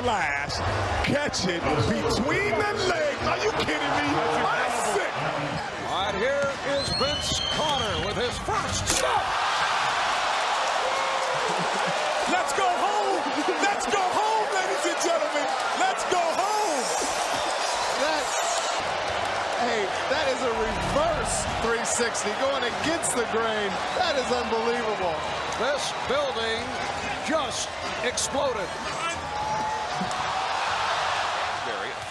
glass, catch it between the legs. Are you kidding me? I'm sick. All right, here is Vince Carter with his first stop. Let's go home. Let's go home, ladies and gentlemen. Let's go home. That, hey, that is a reverse 360 going against the grain. That is unbelievable. This building just exploded.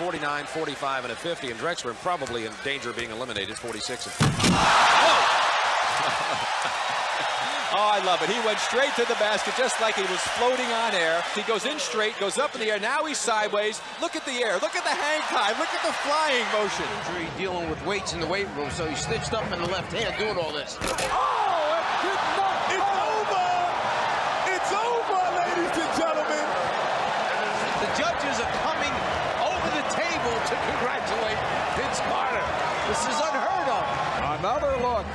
49, 45, and a 50, and Drexler probably in danger of being eliminated, 46 and 50. Oh, I love it. He went straight to the basket just like he was floating on air. He goes in straight, goes up in the air. Now he's sideways. Look at the air. Look at the hang time. Look at the flying motion. Injury dealing with weights in the weight room, so he stitched up in the left hand doing all this. Oh, it did not. It's over. It's over, ladies and gentlemen. The judges are coming over the table to congratulate Vince Carter. This is unheard of. Another look.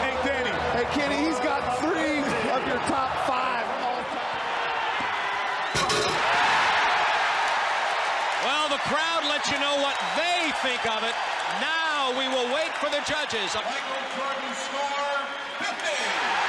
Hey, Danny. Hey, Kenny, he's got three of your top five. all time. Well, the crowd lets you know what they think of it. Now we will wait for the judges. Michael Jordan score 50.